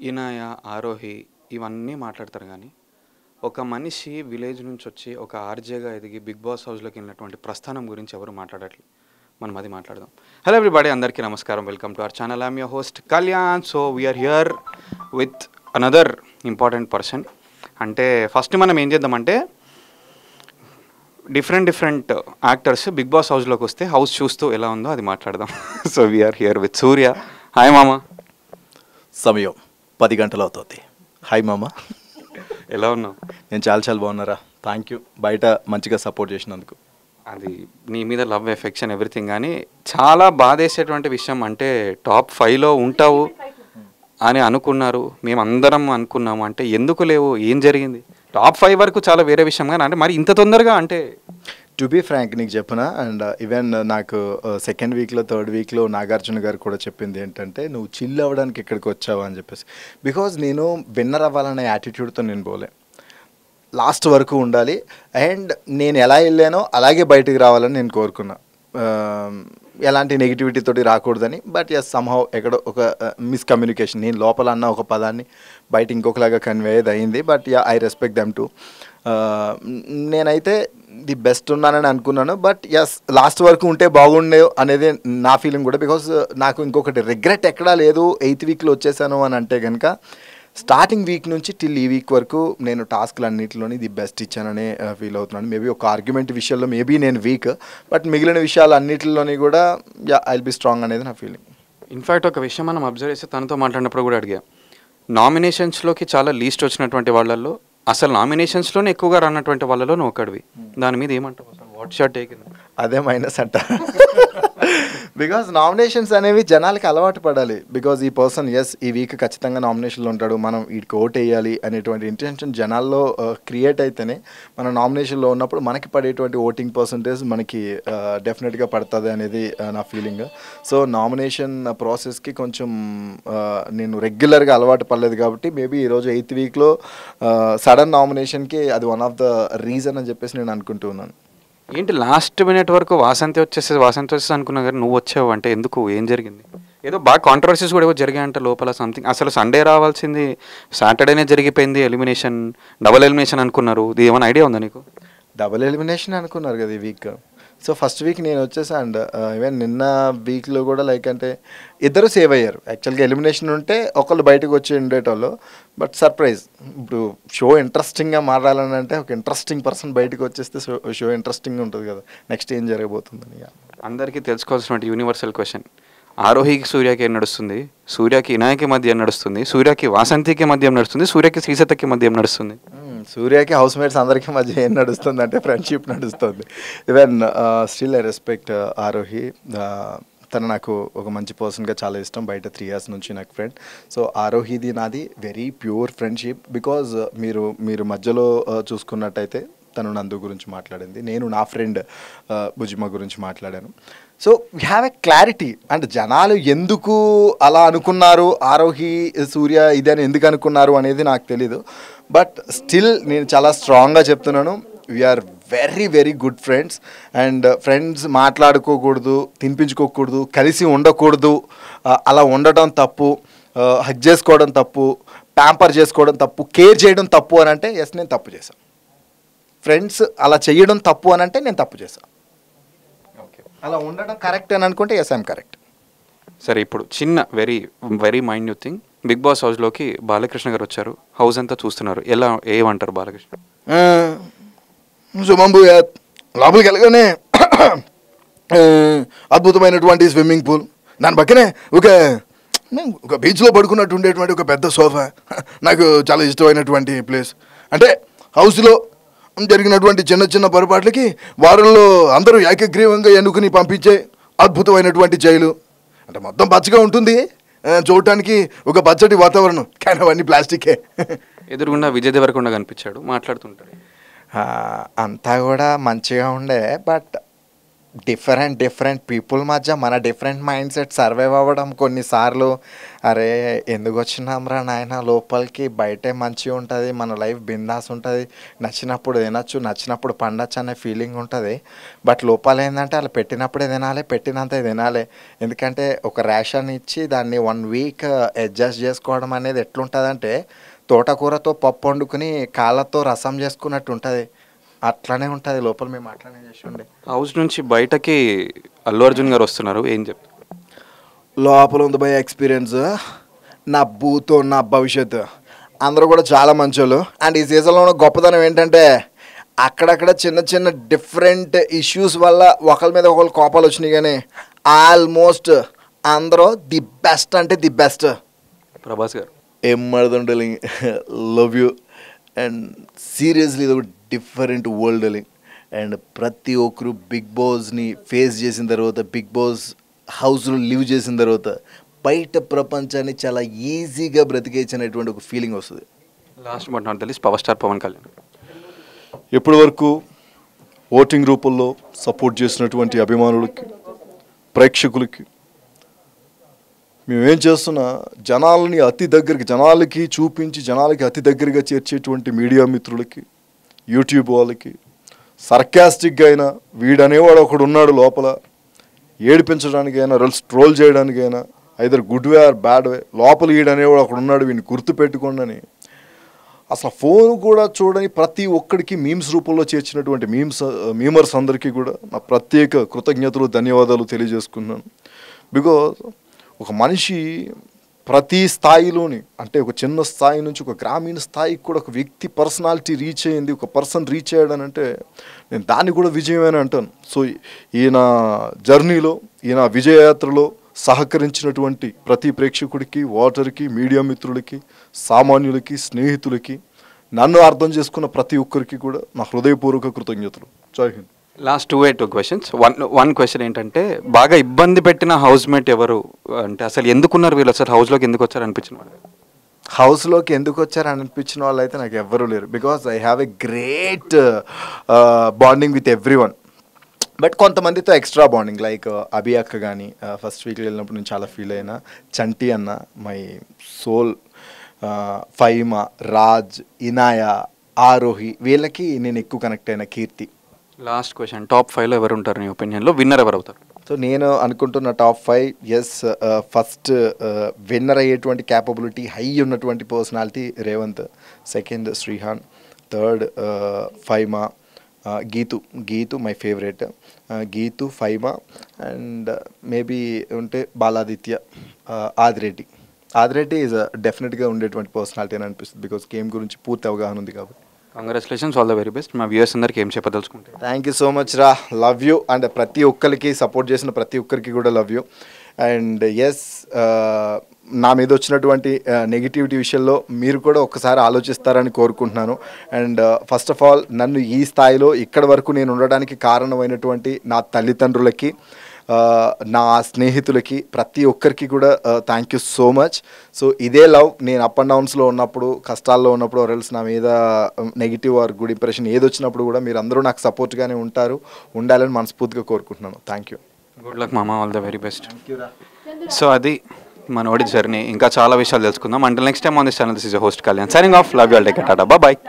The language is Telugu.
ఇనాయ ఆరోహి ఇవన్నీ మాట్లాడతారు కానీ ఒక మనిషి విలేజ్ నుంచి వచ్చి ఒక ఆర్జేగా ఎదిగి బిగ్ బాస్ హౌస్లోకి వెళ్ళినటువంటి ప్రస్థానం గురించి ఎవరు మాట్లాడట్లేదు మనం అది మాట్లాడదాం. హలో ఎవ్రీబడి అందరికీ నమస్కారం. Welcome to our channel I'm your host Kalyan so we're here with another important person అంటే ఫస్ట్ మనం ఏం చేద్దామంటే different different actors Big Boss హౌస్లోకి వస్తే హౌస్ చూస్తూ ఎలా ఉందో అది మాట్లాడదాం. So we're here with Surya. Hi మామ. సమయం. పది గంటలు అవుతుంది. హాయ్ మామ. ఎలా ఉన్నావు? నేను చాలా చాలా బాగున్నారా? థ్యాంక్ యూ బయట మంచిగా సపోర్ట్ చేసినందుకు. అది నీ మీద లవ్ ఎఫెక్షన్ ఎవ్రీథింగ్ కానీ చాలా బాధేసేటువంటి విషయం అంటే టాప్ ఫైవ్లో ఉంటావు అని అనుకున్నారు. మేము అందరం అనుకున్నాము. అంటే ఎందుకు లేవు? ఏం జరిగింది? టాప్ ఫైవ్ వరకు చాలా వేరే విషయం. కానీ అంటే మరి ఇంత తొందరగా అంటే టు బీ ఫ్రాంక్ నీకు చెప్పిన? అండ్ ఈవెన్ నాకు సెకండ్ వీక్లో థర్డ్ వీక్లో నాగార్జున గారు కూడా చెప్పింది ఏంటంటే నువ్వు చిల్ అవ్వడానికి ఇక్కడికి వచ్చావు? అని చెప్పేసి. బికాజ్ నేను విన్నర్ అవ్వాలనే యాటిట్యూడ్తో నేను పోలే. లాస్ట్ వరకు ఉండాలి. అండ్ నేను ఎలా వెళ్ళానో అలాగే బయటకు రావాలని నేను కోరుకున్నా. Um, ఎలాంటి నెగిటివిటీ తోటి రాకూడదని. బట్ ఎస్ సమ్హౌ ఎక్కడో ఒక uh, మిస్కమ్యూనికేషన్ నేను లోపల అన్న ఒక పదాన్ని బయట ఇంకొకలాగా కన్వే అయింది but yeah I respect them too నేనైతే ది బెస్ట్ ఉన్నానని అనుకున్నాను. బట్ ఎస్ లాస్ట్ వరకు ఉంటే బాగుండే అనేది నా ఫీలింగ్ కూడా. బికాస్ uh, నాకు ఇంకొకటి రిగ్రెట్ ఎక్కడా లేదు ఎయిత్ వీక్లో వచ్చేసాను అని అంటే కనుక స్టార్టింగ్ వీక్ నుంచి టిల్ ఈ వీక్ వరకు నేను టాస్క్లు అన్నింటిలోని ది బెస్ట్ ఇచ్చాననే uh, ఫీల్ అవుతున్నాను. మేబీ ఒక ఆర్గ్యుమెంట్ విషయంలో మేబీ నేను వీక్ బట్ మిగిలిన విషయాలు అన్నింటిలోని కూడా యా ఐల్ బి స్ట్రాంగ్ అనేది నా ఫీలింగ్ ఇన్ఫ్యాక్ట్ ఒక విషయం మనం అబ్జర్వ్ చేస్తే తనతో మాట్లాడినప్పుడు కూడా అడిగా. నామినేషన్స్లోకి చాలా లీస్ట్ వచ్చినటువంటి వాళ్ళల్లో అసలు నామినేషన్స్లోనే ఎక్కువగా రానటువంటి వాళ్ళలో నువ్వు ఒకడివి దాని మీద ఏమంటావు? అసలు వాట్ షాట్ టేకింది అదే మైనస్ అంట. బికాస్ నామినేషన్స్ అనేవి జనాలకి అలవాటు పడాలి. బికాజ్ ఈ పర్సన్ ఎస్ ఈ వీక్ ఖచ్చితంగా నామినేషన్లో ఉంటాడు. మనం వీటికి ఓట్ వేయాలి అనేటువంటి ఇంటెన్షన్ జనాల్లో uh, క్రియేట్ అయితేనే మన నామినేషన్లో ఉన్నప్పుడు మనకి పడేటువంటి ఓటింగ్ పర్సంటేజ్ మనకి uh, డెఫినెట్గా పడుతుంది అనేది uh, నా ఫీలింగ్ సో నామినేషన్ ప్రాసెస్కి కొంచెం నేను రెగ్యులర్గా అలవాటు పడలేదు కాబట్టి మేబీ ఈరోజు ఎయిత్ వీక్లో సడన్ నామినేషన్కి అది వన్ ఆఫ్ ద రీజన్ అని చెప్పేసి నేను అనుకుంటున్నాను ఏంటి లాస్ట్ మినిట్ వరకు వాసంతి వచ్చేసి వాసంతి వచ్చేసి అనుకున్నా కానీ నువ్వు వచ్చావు అంటే ఎందుకు? ఏం జరిగింది? ఏదో బాగా కాంట్రవర్సీస్ కూడా ఏవో జరిగాయంట లోపల సంథింగ్ అసలు సండే రావాల్సింది సాటర్డేనే జరిగిపోయింది ఎలిమినేషన్ డబుల్ ఎలిమినేషన్ అనుకున్నారు. ఇది ఏమైనా ఐడియా ఉందా నీకు? డబుల్ ఎలిమినేషన్ అనుకున్నారు కదా ఈ వీక్ సో ఫస్ట్ వీక్ నేను వచ్చేసా అండ్ ఈవెన్ నిన్న వీక్లో కూడా లైక్ అంటే ఇద్దరు సేవ్ అయ్యారు. యాక్చువల్గా ఎలిమినేషన్ ఉంటే ఒకళ్ళు బయటకు వచ్చి ఉండేటోళ్ళు. బట్ సర్ప్రైజ్ ఇప్పుడు షో ఇంట్రెస్టింగ్గా మారాలని అంటే ఒక ఇంట్రెస్టింగ్ పర్సన్ బయటకు వచ్చేస్తే షో షో ఇంట్రెస్టింగ్ ఉంటుంది కదా. నెక్స్ట్ ఏం జరగబోతుందని అందరికీ తెలుసుకోవాల్సిన యూనివర్సల్ క్వశ్చన్ ఆరోహికి సూర్యకి ఏం నడుస్తుంది? సూర్యకి ఇనాయకి మధ్య నడుస్తుంది? సూర్యకి వాసంతికి మధ్య నడుస్తుంది? సూర్యకి శ్రీసతకి మధ్య నడుస్తుంది? మ్మ్. సూర్యకి హౌస్ మేట్స్ అందరికీ మధ్య ఏం నడుస్తుంది అంటే ఫ్రెండ్షిప్ నడుస్తుంది. Even still I respect Arohi. Uh, తను నాకు ఒక మంచి పర్సన్గా చాలా ఇష్టం. బయట త్రీ ఇయర్స్ నుంచి నాకు ఫ్రెండ్ సో ఆరోహిది నాది వెరీ ప్యూర్ ఫ్రెండ్షిప్ బికాజ్ మీరు మీరు మధ్యలో uh, చూసుకున్నట్టయితే తను నందు గురించి మాట్లాడింది. నేను నా ఫ్రెండ్ uh, భుజిమ గురించి మాట్లాడాను. So we have a clarity and జనాలు ఎందుకు అలా అనుకున్నారు? ఆరోహి సూర్య ఇది అని ఎందుకు అనుకున్నారు అనేది నాకు తెలీదు. బట్ స్టిల్ నేను చాలా స్ట్రాంగ్గా చెప్తున్నాను. We're very very good friends and friends మాట్లాడుకోకూడదు తినిపించుకోకూడదు కలిసి ఉండకూడదు. Uh, అలా ఉండటం తప్పు. Uh, హక్ చేసుకోవడం తప్పు. ప్యాంపర్ చేసుకోవడం తప్పు. కేర్ చేయడం తప్పు అని అంటే ఎస్ నేను తప్పు చేశాను ఫ్రెండ్స్ అలా చేయడం తప్పు అని అంటే నేను తప్పు చేశాను అలా ఉండడం కరెక్ట్ అని అనుకుంటే ఎస్ ఐమ్ కరెక్ట్ సరే ఇప్పుడు చిన్న very very minute thing Big Boss హౌస్లోకి బాలకృష్ణ గారు వచ్చారు. హౌస్ అంతా చూస్తున్నారు. ఎలా ఏమంటారు బాలకృష్ణ? శుభంబు లోపలికి వెళ్ళగానే అద్భుతమైనటువంటి స్విమ్మింగ్ పూల్. దాని పక్కనే ఒక ఒక బీచ్లో పడుకున్నట్టు ఉండేటువంటి ఒక పెద్ద సోఫా. నాకు చాలా ఇష్టమైనటువంటి ప్లేస్ అంటే హౌస్లో జరిగినటువంటి చిన్న చిన్న పొరపాట్లకి వారంలో అందరూ ఏకగ్రీవంగా ఎన్నుకుని పంపించే అద్భుతమైనటువంటి జైలు. అంటే మొత్తం పచ్చగా ఉంటుంది. చూడటానికి ఒక పచ్చటి వాతావరణం. కానీ అవన్నీ ప్లాస్టికే. ఎదురుగుండా విజయ్ దేవరకొండ కనిపించాడు. మాట్లాడుతుంటాడు. అంతా కూడా మంచిగా ఉండే బట్ డిఫరెంట్ డిఫరెంట్ పీపుల్ మధ్య మన డిఫరెంట్ మైండ్ సెట్ సర్వైవ్ అవ్వడం కొన్నిసార్లు. అరే ఎందుకు వచ్చినాంరా నాయన? లోపలికి బయటే మంచిగా ఉంటుంది మన లైఫ్ బిందాస్ ఉంటుంది. నచ్చినప్పుడు తినచ్చు నచ్చినప్పుడు పండచ్చు అనే ఫీలింగ్ ఉంటుంది. బట్ లోపల ఏంటంటే అలా పెట్టినప్పుడే తినాలి పెట్టినంత తినాలి. ఎందుకంటే ఒక రేషన్ ఇచ్చి దాన్ని వన్ వీక్ అడ్జస్ట్ చేసుకోవడం అనేది ఎట్లుంటుందంటే తోటకూరతో పప్పు వండుకుని కాళ్ళతో రసం చేసుకున్నట్టు ఉంటుంది. అట్లానే ఉంటుంది లోపల మేము అట్లానే చేసి ఉండే హౌస్ నుంచి బయటకి అల్లు అర్జున్ గారు వస్తున్నారు ఏం చెప్తారు లోపల ఉంది భయ ఎక్స్పీరియన్స్ నా భూతో నా భవిష్యత్తు. అందరూ కూడా చాలా మంచోళ్ళు. అండ్ ఈ సీజన్లో ఉన్న గొప్పతనం ఏంటంటే అక్కడక్కడ చిన్న చిన్న డిఫరెంట్ ఇష్యూస్ వల్ల ఒకరి మీద ఒకరు కోపాలు వచ్చినాయి కానీ ఆల్మోస్ట్ అందరూ ది బెస్ట్ అంటే ది బెస్ట్ ప్రభాస్ గారు. ఏం లవ్ యూ అండ్ సీరియస్లీ ఇది ఒక డిఫరెంట్ వరల్డ్ అండ్ ప్రతి ఒక్కరు బిగ్ బాస్ని ఫేస్ చేసిన తర్వాత బిగ్ బాస్ హౌస్లో లివ్ చేసిన తర్వాత బయట ప్రపంచాన్ని చాలా ఈజీగా బ్రతికేసినటువంటి ఒక ఫీలింగ్ వస్తుంది. లాస్ట్ బట్ నాట్ తెలిసి పవర్ స్టార్ పవన్ కళ్యాణ్. ఇప్పటి వరకు ఓటింగ్ రూపంలో సపోర్ట్ చేసినటువంటి అభిమానులకి ప్రేక్షకులకి మేమేం చేస్తున్నా జనాలని అతి దగ్గరికి జనాలకి చూపించి జనాలకి అతి దగ్గరగా చేర్చేటువంటి మీడియా మిత్రులకి యూట్యూబ్ వాళ్ళకి సర్కాస్టిక్గా అయినా వీడనేవాడు ఒకడు ఉన్నాడు లోపల ఏడిపించడానికైనా రల్స్ ట్రోల్ చేయడానికైనా either good way or bad way లోపల వీడనేవాడు ఒకడు ఉన్నాడు వీడిని గుర్తుపెట్టుకోండి అని. అసలు ఫోన్ కూడా చూడని ప్రతి ఒక్కడికి మీమ్స్ రూపంలో చేర్చినటువంటి మీమ్స్ మీమర్స్ అందరికీ కూడా నా ప్రత్యేక కృతజ్ఞతలు ధన్యవాదాలు తెలియజేసుకున్నాను బికాజ్ ఒక మనిషి ప్రతి స్థాయిలోని అంటే ఒక చిన్న స్థాయి నుంచి ఒక గ్రామీణ స్థాయికి కూడా ఒక వ్యక్తి పర్సనాలిటీ రీచ్ అయ్యింది ఒక పర్సన్ రీచ్ అయ్యాడని అంటే నేను దాన్ని కూడా విజయమని అంటాను. సో ఈయన జర్నీలో ఈయన విజయయాత్రలో సహకరించినటువంటి ప్రతి ప్రేక్షకుడికి వాటర్కి మీడియా మిత్రులకి సామాన్యులకి స్నేహితులకి నన్ను అర్థం చేసుకున్న ప్రతి ఒక్కరికి కూడా నా హృదయపూర్వక కృతజ్ఞతలు. Jai Hind. Last two a two questions one one question ఏంటంటే బాగా ఇబ్బంది పెట్టిన హౌస్ మేట్ ఎవరు? అంటే అసలు ఎందుకున్నారు వీళ్ళు? అసలు హౌస్లోకి ఎందుకు వచ్చారు అనిపించిన వాళ్ళు? హౌస్లోకి ఎందుకు వచ్చారు అనిపించిన వాళ్ళు అయితే నాకు ఎవ్వరూ లేరు. Because I have a great bonding with everyone but కొంతమందితో ఎక్స్ట్రా బాండింగ్ లైక్ అభి అక్క కానీ ఫస్ట్ వీక్లో వెళ్ళినప్పుడు నేను చాలా ఫీల్ అయినా చంటి అన్న మై సోల్ ఫైమా రాజ్ ఇనాయా ఆరోహి వీళ్ళకి నేను ఎక్కువ కనెక్ట్ అయిన కీర్తి. లాస్ట్ క్వశ్చన్ టాప్ ఫైవ్లో ఎవరు ఉంటారు నీ ఒపీనియన్లో? విన్నర్ ఎవరు అవుతారు సో నేను అనుకుంటున్న top five is first winner అయ్యేటువంటి క్యాపబిలిటీ హై ఉన్నటువంటి personality Revanth second Srihan third uh, Faima uh, Geethu Geethu my favourite uh, Geethu Faima and maybe ఉంటే బాలాదిత్య ఆదిరెడ్డి. ఆదిరెడ్డి ఈజ్ డెఫినెట్గా ఉండేటువంటి పర్సనాలిటీ అని అనిపిస్తుంది బికాస్ గేమ్ గురించి పూర్తి అవగాహన ఉంది కాబట్టి. Congratulations all the very best మా వ్యూయర్స్ అందరికి ఏం చెప్పదలుచుకుంటే. థ్యాంక్ యూ సో మచ్ రా లవ్ యూ అండ్ ప్రతి ఒక్కరికి సపోర్ట్ చేసిన ప్రతి ఒక్కరికి కూడా లవ్ యూ అండ్ ఎస్ నా మీద వచ్చినటువంటి uh, నెగిటివిటీ విషయంలో మీరు కూడా ఒక్కసారి ఆలోచిస్తారని కోరుకుంటున్నాను. అండ్ ఫస్ట్ ఆఫ్ ఆల్ నన్ను ఈ స్థాయిలో ఇక్కడి వరకు నేను ఉండడానికి కారణమైనటువంటి నా తల్లిదండ్రులకి నా స్నేహితులకి ప్రతి ఒక్కరికి కూడా thank you so much so ఇదే లవ్. నేను అప్ అండ్ డౌన్స్లో ఉన్నప్పుడు కష్టాల్లో ఉన్నప్పుడు ఎవరెల్స్ నా మీద నెగిటివ్ ఆర్ గుడ్ ఇంప్రెషన్ ఏది వచ్చినప్పుడు కూడా మీరు అందరూ నాకు సపోర్ట్గానే ఉంటారు. ఉండాలని మనస్ఫూర్తిగా కోరుకుంటున్నాను. థ్యాంక్ యూ గుడ్ లక్ మామ. All the very best so అది మనోడి జర్నీ ఇంకా చాలా విషయాలు తెలుసుకుందాం. అంటే next time on this channel this is host Kalyan signing off love you all take tata bye